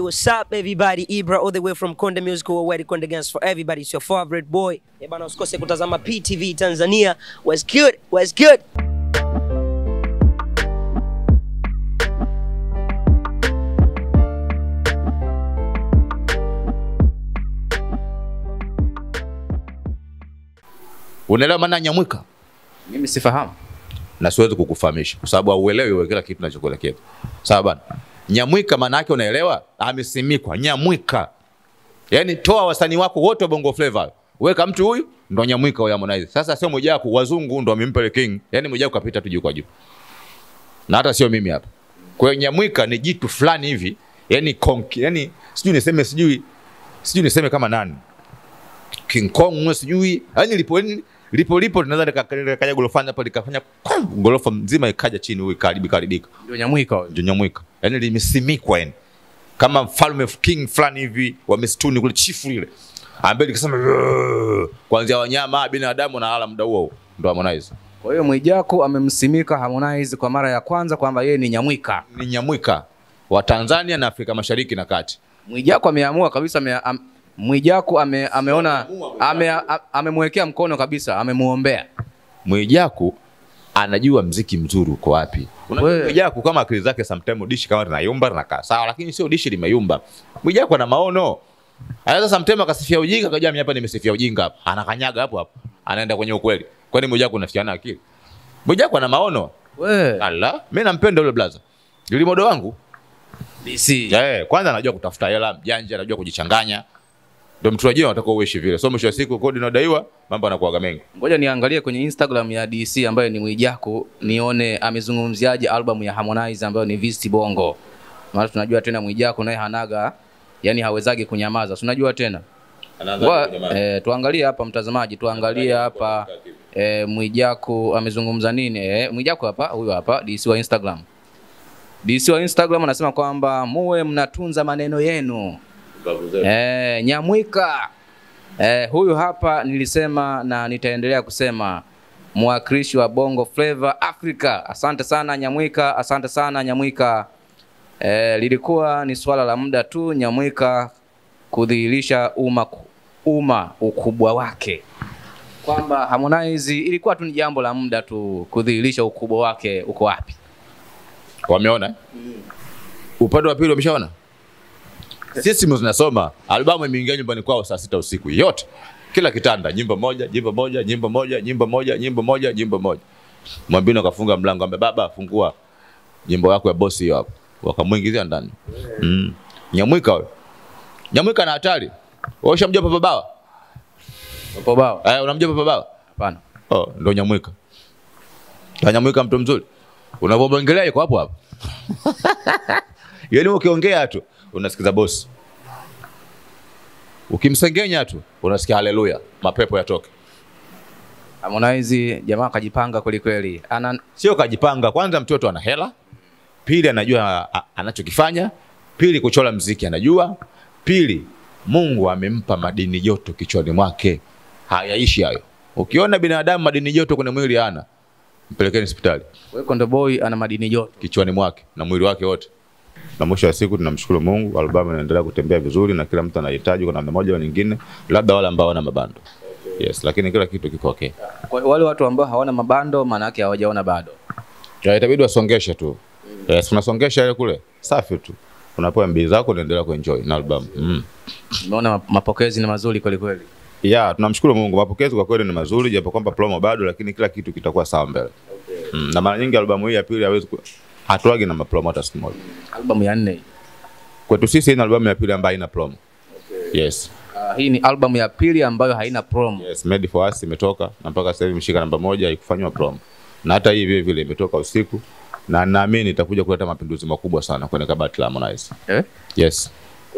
What's up everybody? Ibra all the way from Konde Music Worldwide Konde Dance for everybody. It's your favorite boy. Eh bana usikose kutazama PTV Tanzania. What's good? What's good? Unaelewa maana ya nyamwika? Mimi sifahamu. Na siwezi kukufahamisha kwa sababu hauelewi wewe kila kitu ninachokuelekeza. Sawa bana? Nyamwika maana yake unaelewa? Amesimikwa nyamwika. Yaani toa wasanii wako wote wa Bongo Flava. Weka mtu huyu ndo nyamwika wa Harmonize. Sasa sio Mwijaku, wazungu ndo wamempa ile king. Yaani Mwijaku kapita tu juu kwa juu. Na hata sio mimi hapa. Kwa hiyo nyamwika ni jitu fulani hivi, yaani konki, yaani sijui niseme sijui sijui niseme kama nani. King Kong sijui, yaani lipo lipo lipo linaweza likaja gorofani hapa likafanya gorofa mzima ikaja chini huyu karibi karibika. Ndio nyamwika. Ndio nyamwika. Yaani limesimikwa yani. Kama mfalme king fulani hivi wa mistuni kule chifu ile. Ambaye likasema kwanza kuanzia wanyama binadamu na ala muda huo ndo Harmonize. Kwa hiyo Mwijaku amemsimika Harmonize kwa mara ya kwanza kwamba yeye ni nyamwika. Ni nyamwika wa Tanzania na Afrika Mashariki na Kati. Mwijaku ameamua kabisa Mwijaku ame, ameona ame, amemwekea mkono kabisa, amemuombea. Mwijaku anajua mziki mzuri uko wapi. Mwijaku kama akili zake sometimes dishi kama linayumba linakaa sawa, lakini sio dishi limeyumba. Mwijaku ana maono. Anaweza sometimes akasifia ujinga akajua mimi hapa nimesifia ujinga hapa. Anakanyaga hapo hapo. Anaenda kwenye ukweli. Kwani Mwijaku unafikiana akili? Mwijaku ana maono. We, Allah, mimi nampenda yule blaza. Yule modo wangu. DC. Eh, kwanza anajua kutafuta hela, mjanja, anajua kujichanganya. Ndio mtu wajua watakuwa uishi vile. So mwisho wa siku kodi inadaiwa, mambo yanakuwa mengi. Ngoja niangalie kwenye Instagram ya DC ambayo ni Mwijaku nione amezungumziaje albamu ya Harmonize ambayo ni Visti Bongo. Maana tunajua tena Mwijaku naye hanaga yani hawezagi kunyamaza. Tunajua tena. Wa, e, tuangalie hapa mtazamaji, tuangalie hapa e, Mwijaku amezungumza nini? E, Mwijaku hapa, huyu hapa DC wa Instagram. DC wa Instagram anasema kwamba muwe mnatunza maneno yenu. Eh, Nyamwika. Eh, huyu hapa nilisema na nitaendelea kusema mwakilishi wa Bongo Flava Africa. Asante sana Nyamwika, asante sana Nyamwika. Eh, lilikuwa ni swala la muda tu Nyamwika kudhihirisha umma umma ukubwa wake, kwamba Harmonize ilikuwa tu ni jambo la muda tu kudhihirisha ukubwa wake uko wapi. Wameona? mm. Upande wa pili wameshaona? Sisi zinasoma tunasoma albamu imeingia nyumbani kwao saa sita usiku yote. Kila kitanda nyimbo moja, nyimbo moja, nyimbo moja, nyimbo moja, nyimbo moja, nyimbo moja. Mwambino akafunga mlango, ambe baba fungua nyimbo yako ya bosi hiyo hapo. Wakamuingizia ndani. Mm. Nyamwika wewe. Nyamwika na hatari. Wewe ushamjua Papa Bawa? Papa Bawa. Eh, unamjua Papa Bawa? Hapana. Oh, ndo Nyamwika. Na Nyamwika mtu mzuri. Unavyoongelea yuko hapo hapo. Yaani ukiongea tu unasikiza bosi. Ukimsengenya tu unasikia haleluya, mapepo yatoke. Harmonize jamaa kajipanga kwelikweli, kweli. Ana Sio kajipanga, kwanza mtoto ana hela, pili anajua anachokifanya, pili kuchola mziki anajua, pili Mungu amempa madini joto kichwani mwake. Hayaishi hayo. Ukiona binadamu madini joto kwenye mwili ana, mpelekeni hospitali. wewe Konde Boy ana madini joto. kichwani mwake na mwili wake wote. Na mwisho wa siku tunamshukuru Mungu, albamu inaendelea kutembea vizuri na kila mtu anahitaji kwa namna moja au nyingine, labda wale ambao wana mabando. Yes, lakini kila kitu kiko okay. Kwa wale watu ambao hawana mabando maana yake hawajaona bado. Ya, itabidi wasongeshe tu. Yes, tunasongesha ile kule. Safi tu. Unapoa mbii zako unaendelea kuenjoy na albamu. Mm. Umeona mapokezi ni mazuri kweli kweli. Ya, tunamshukuru Mungu. Mapokezi kwa kweli ni mazuri japo kwamba promo bado lakini kila kitu kitakuwa sawa mbele. Mm. Na mara nyingi albamu hii ya pili hawezi. Hatuagi na mapromo hata siku moja. Albamu ya nne. Kwetu sisi ina ni albamu ya pili ambayo haina promo. Okay. Yes. Uh, hii ni albamu ya pili ambayo haina promo. Yes, Made for Us imetoka na mpaka sasa hivi imeshika namba moja haikufanywa promo. Na hata hii vile vile imetoka usiku na naamini itakuja kuleta mapinduzi makubwa sana kwenye kabati la Harmonize. Eh? Yes,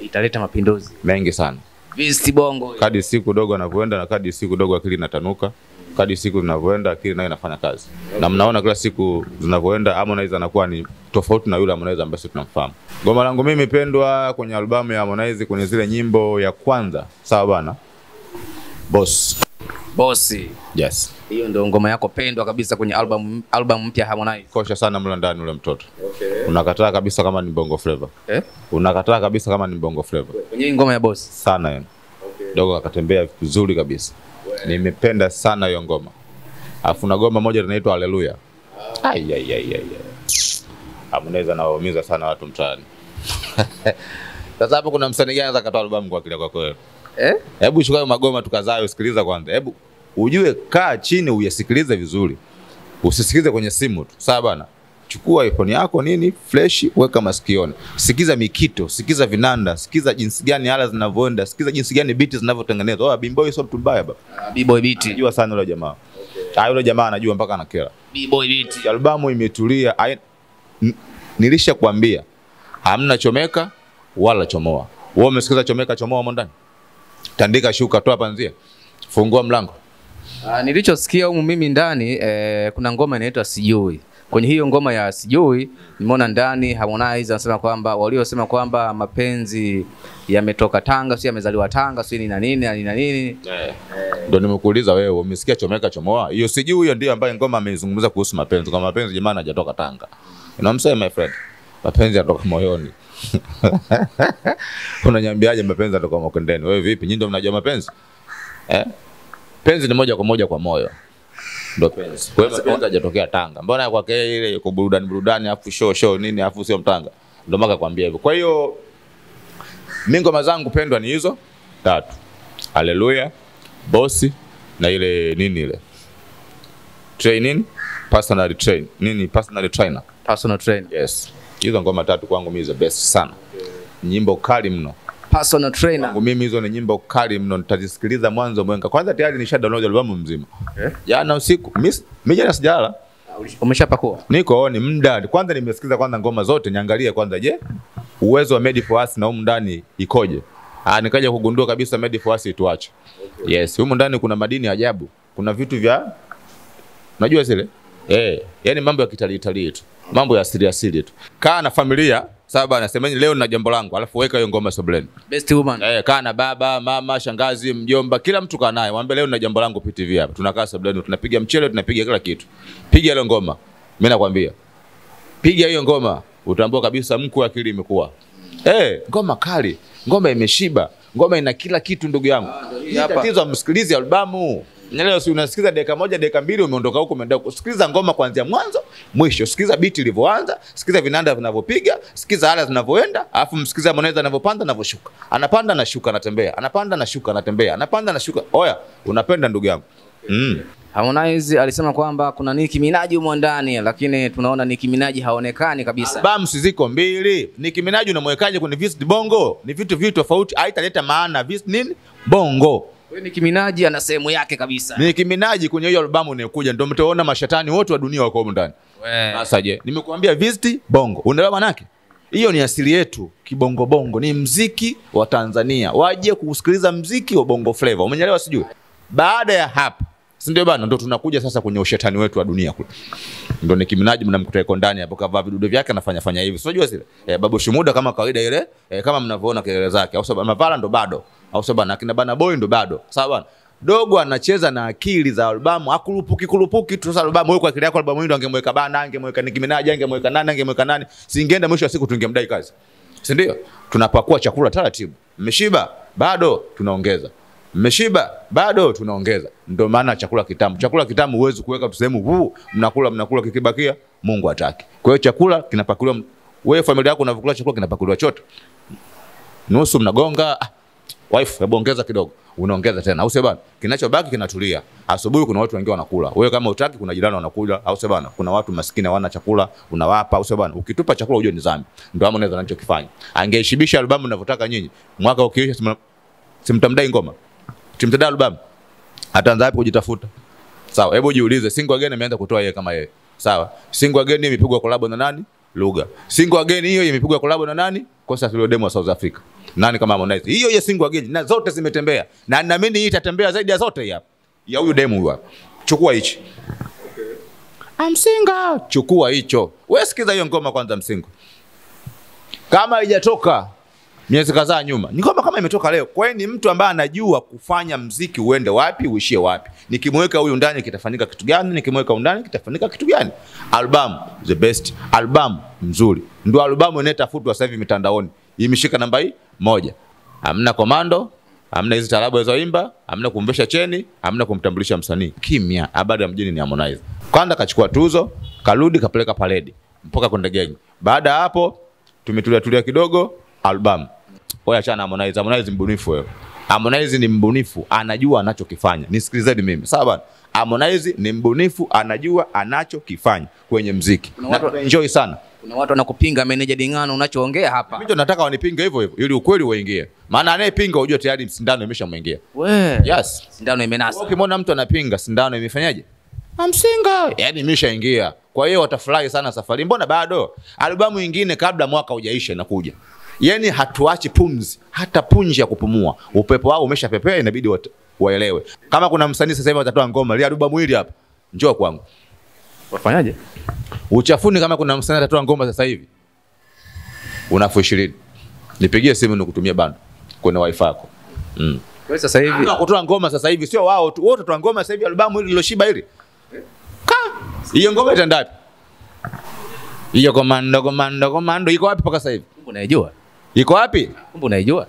Italeta mapinduzi. mengi sana. Visti Bongo. Kadi siku dogo anavyoenda na kadi siku dogo akili inatanuka. Kadi siku zinavyoenda akili nayo inafanya kazi. Na mnaona kila siku zinavyoenda Harmonize anakuwa ni tofauti na yule Harmonize ambaye sisi tunamfahamu. Goma langu mimi pendwa kwenye albamu ya Harmonize kwenye zile nyimbo ya kwanza. Sawa bana. Boss. Bosi. Yes. Hiyo ndio ngoma yako pendwa kabisa kwenye album album mpya ya Harmonize. Kosha sana mla ndani ule mtoto. Okay. Unakataa kabisa kama ni bongo flavor. Eh? Unakataa kabisa kama ni bongo flavor. Kwenye ngoma ya bosi. Sana yani. Okay. Dogo akatembea vizuri kabisa. Nimependa sana hiyo ngoma. Alafu na goma moja linaitwa Haleluya. Harmonize anawaumiza sana watu mtaani. Sasa hapo kuna msanii gani anaweza katoa albamu kwa kile kwa kweli? Eh? Hebu chukua hayo magoma tukazaa usikilize kwanza. Hebu ujue, kaa chini uyasikilize vizuri, usisikilize kwenye simu tu, sawa bana? Chukua iPhone yako nini fresh, weka masikioni, sikiza mikito, sikiza vinanda, sikiza jinsi gani ala zinavyoenda, sikiza jinsi gani biti zinavyotengenezwa. Oh, B-boy sio mtu mbaya baba, B-boy beat. anajua sana yule jamaa. Ah, yule jamaa anajua mpaka anakera. B-boy beat. Albamu imetulia, nilishakwambia hamna chomeka wala chomoa. Wewe umesikiza chomeka chomoa mo ndani? Tandika shuka, toa panzia, fungua mlango. Uh, nilichosikia humu mimi ndani eh, kuna ngoma inaitwa sijui. Kwenye hiyo ngoma ya sijui nimeona ndani Harmonize anasema kwamba waliosema kwamba mapenzi yametoka Tanga, sio yamezaliwa Tanga, sio ni na nini na nini na nini. Ndo nimekuuliza wewe, umesikia chomeka chomoa? Hiyo sijui, huyo ndio ambaye ngoma ameizungumza kuhusu mapenzi. Kwa mapenzi jamani, hajatoka Tanga. You know what I'm saying, my friend? Mapenzi yanatoka moyoni. Unanyambiaje mapenzi yanatoka makondeni? Wewe vipi? Nyinyi ndio mnajua mapenzi? Eh? Penzi ni moja kwa moja kwa moyo. Ndo penzi. Kwa hiyo mapenzi hajatokea Tanga. Mbona kwake ile yuko burudani burudani afu show show nini afu sio mtanga. Ndio maka kwambia hivyo. Kwa hiyo mimi ngoma zangu pendwa ni hizo tatu. Haleluya, bosi na ile nini ile training personal train nini personal trainer Personal trainer. yes hizo ngoma tatu kwangu mimi the best sana nyimbo kali mno Personal trainer. kwangu mimi hizo ni nyimbo kali mno nitazisikiliza mwanzo mwenga. Kwanza tayari nisha download albamu mzima. Eh? jana usiku. Miss mimi jana sijala. Umeshapakua? niko ni muda. Kwanza nimesikiza kwanza ngoma zote niangalie kwanza je uwezo wa Made for Us na humu ndani ikoje? Ah nikaja kugundua kabisa Made for Us ituache. Yes humu ndani kuna madini ajabu. Kuna vitu vya unajua zile? Eh yani mambo ya kitalii talii tu mambo ya asili asili tu kaa na familia saba nasemeni leo na jambo langu alafu weka hiyo ngoma sobleni Best woman. Eh, kaa na baba, mama, shangazi, mjomba, kila mtu kaa naye. Mwambie leo na jambo langu PTV hapa. Tunakaa Sobleni, tunapiga mchele, tunapiga kila kitu. Piga ile ngoma. Mimi nakwambia. Piga hiyo ngoma, utaambua kabisa mkuu akili imekuwa. Eh, ngoma kali, ngoma imeshiba, ngoma ina kila kitu ndugu yangu. Ah, hapa. tatizo msikilize albamu. Leo si unasikiza dakika moja dakika mbili umeondoka huko umeenda huko. Sikiliza ngoma kuanzia mwanzo mwisho. Sikiliza beat ilivyoanza, sikiliza vinanda vinavyopiga, sikiliza ala zinavyoenda, alafu msikiliza Harmonize anavyopanda anavyoshuka. Anapanda anashuka anatembea, anapanda anashuka anatembea, anapanda anashuka. Oya, unapenda ndugu yangu. Mm. Harmonize alisema kwamba kuna Nicki Minaj humo ndani, lakini tunaona Nicki Minaj haonekani kabisa. Albamu ziko mbili. Nicki Minaj unamwekaje kwenye Visit Bongo? Ni vitu vitu tofauti, haitaleta maana. Visit nini? Bongo. Nicki Minaj ana sehemu yake kabisa. Nicki Minaj kwenye hiyo albamu inayokuja ndio mtaona mashetani wote wa dunia wako ndani. Sasa je, nimekuambia Visit Bongo. Unaelewa manake? Hiyo ni asili yetu kibongo bongo, ni mziki wa Tanzania. Waje kusikiliza mziki wa bongo flavor. Umenyelewa sijui? Baada ya hapa, si ndio bana, ndo tunakuja sasa kwenye ushetani wetu wa dunia kule. Ndo Nicki Minaj mnamkuta yuko ndani hapo kavaa vidude vyake anafanya fanya hivi. sio unajua zile? Eh, Babu Shumuda kama kawaida ile, eh, kama mnavyoona kelele zake. Au sababu Mavala ndo bado. Au sababu na akina bana boy ndo bado. Sawa bana. Dogo anacheza na akili za albamu, akurupuki kurupuki tu. Sasa albamu kwa akili yako albamu ndo angemweka bana, angemweka Nicki Minaj, angemweka nani, angemweka nani. Singeenda mwisho wa siku tungemdai kazi. Si ndio? Tunapakua chakula taratibu. Mmeshiba? Bado tunaongeza. Mmeshiba? Bado tunaongeza. Ndio maana chakula kitamu. Chakula kitamu huwezi kuweka tu sehemu huu mnakula mnakula kikibakia Mungu hataki. Kwa hiyo chakula kinapakuliwa wewe familia yako unavyokula chakula kinapakuliwa chote. Nusu mnagonga ah, wife hebu ongeza kidogo. Unaongeza tena. Au bana? Kinachobaki kinatulia. Asubuhi kuna watu wengi wanakula. Wewe kama utaki kuna jirani wanakula. Au bana? Kuna watu maskini hawana chakula, unawapa. Au bana? Ukitupa chakula ujue ni dhambi. Ndio hapo naweza anachokifanya. Angeishibisha albamu mnavyotaka nyinyi. Mwaka ukiisha simtamdai ngoma. Simtamdai albamu. Ataanza wapi kujitafuta? Sawa, hebu jiulize single again ameanza kutoa yeye kama yeye. Sawa. Single again imepigwa collab na nani? Lugha. Single again hiyo imepigwa collab na nani? Kosa Tulio Demo wa South Africa. Nani kama Harmonize? Hiyo hiyo single again na zote zimetembea. Na naamini hii itatembea zaidi ya zote hapa. Ya huyu demo huyu hapa. Chukua hichi. I'm single. Chukua hicho. Wewe sikiza hiyo ngoma kwanza msingo. Kama haijatoka miezi kadhaa nyuma, ni ngoma kama imetoka leo. Kwa hiyo ni mtu ambaye anajua kufanya mziki uende wapi, uishie wapi. Nikimweka huyu ndani kitafanyika kitu gani? Nikimweka huyu ndani kitafanyika kitu gani? Album the best, album mzuri. ndio albamu inayotafutwa sasa hivi mitandaoni, imeshika namba hii moja. Hamna komando, hamna hizi tarabu alizoimba, hamna kumvesha cheni, hamna kumtambulisha msanii. Kimya, habari ya mjini ni Harmonize. Kwanza kachukua tuzo, karudi kapeleka paredi mpaka kwenda gengi. Baada ya hapo tumetulia tulia kidogo, albamu. Wewe achana na Harmonize. Harmonize mbunifu wewe. Harmonize ni mbunifu, anajua anachokifanya. Nisikilizeni mimi. Sawa bana? Harmonize ni mbunifu, anajua anachokifanya kwenye mziki. Na enjoy tunaenjoy sana. kuna watu wanakupinga meneja Dingano unachoongea hapa Mimi nataka wanipinge hivyo hivyo ili ukweli uingie. Maana anayepinga unajua tayari sindano imeshamwingia. Wewe. Yes. sindano imenasa Ukimwona mtu anapinga sindano imefanyaje? Amsinga. Yaani imeshaingia. Kwa hiyo watafurahi sana safari. Mbona bado? Albamu nyingine kabla mwaka hujaisha inakuja. Yaani hatuachi pumzi, hata punji ya kupumua. Upepo wao umeshapepea inabidi waelewe. Kama kuna msanii sasa hivi atatoa ngoma, lia duba mwili hapa. Njoo kwangu. wafanyaje Uchafuni kama kuna msanii atatoa ngoma sasa hivi. Una elfu ishirini. Nipigie simu nikutumia bando kwenye wifi yako. Mm. Kwa sasa hivi ndio kutoa ngoma sasa hivi, sio wao tu, wote tutoa ngoma sasa hivi, albamu hili liloshiba hili. Ka! Hiyo ngoma itaenda wapi? Hiyo komando komando komando iko wapi mpaka sasa hivi? Mungu unaijua Iko wapi? kumbe unaijua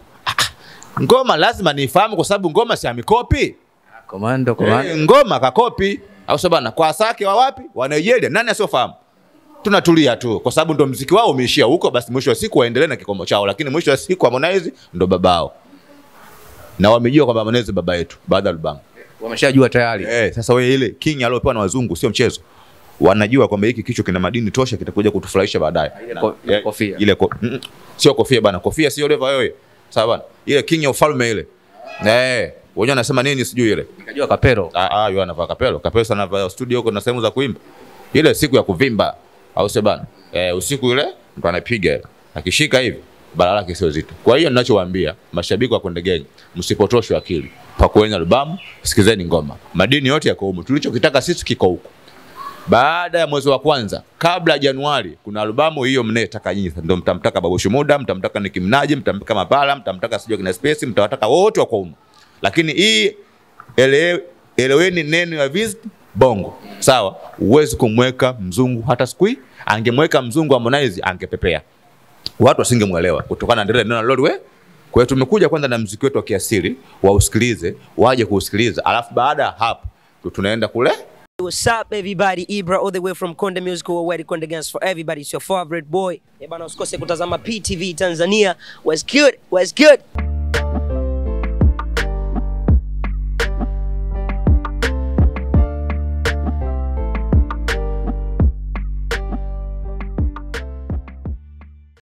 Ngoma lazima niifahamu kwa sababu ngoma si amikopi. komando komando Eh, ngoma kakopi. Au sio bana? Kwa Asake wa wapi? Wa Nigeria. Nani asiofahamu? Tunatulia tu kwa sababu ndo mziki wao umeishia huko, basi mwisho wa siku waendelee na kikomo chao, lakini mwisho wa siku Harmonize ndo babao. Na wamejua kwamba Harmonize baba yetu baada ya albamu. wameshajua tayari Eh, sasa wewe ile king aliyopewa na wazungu sio mchezo. Wanajua kwamba hiki kichwa kina madini tosha kitakuja kutufurahisha baadaye. Ile ko- Na- eh, kofia. Ile ko, mm, sio kofia bana. Kofia sio leva wewe. Sawa bana. Ile king ya ufalme ile. Eh, wenyewe anasema nini sijui ile. nikajua kapero Ah ah, yeye anavaa kapero. Kapero sana anavaa studio huko na sehemu za kuimba. Ile siku ya kuvimba au sio bana? Eh, usiku ile mtu anapiga ile. Akishika hivi balala lake sio zito. Kwa hiyo ninachowaambia mashabiki wa Konde Gang, msipotoshwe akili. Pakueni albamu, sikizeni ngoma. Madini yote yako huko. Tulichokitaka sisi kiko huko. Baada ya mwezi wa kwanza, kabla Januari, kuna albamu hiyo mnayetaka nyinyi. Ndio mtamtaka Babu Shumuda, mtamtaka Nicki Minaj, mtamtaka Mapala, mtamtaka sijui kina Space, mtawataka wote wa humu. Lakini hii ele, eleweni neno ya visit bongo. Sawa? Huwezi kumweka mzungu hata siku hii. Angemweka mzungu Harmonize angepepea. Watu wasingemwelewa kutokana na neno we Kwa hiyo tumekuja kwanza na mziki wetu wa kiasili, wausikilize, waje kuusikiliza. Alafu baada ya hapo tunaenda kule What's up everybody? Ibra all the way from Konde Music Worldwide Konde Gangs for everybody. It's your favorite boy. Eh bana usikose kutazama PTV Tanzania. Was good? Was good?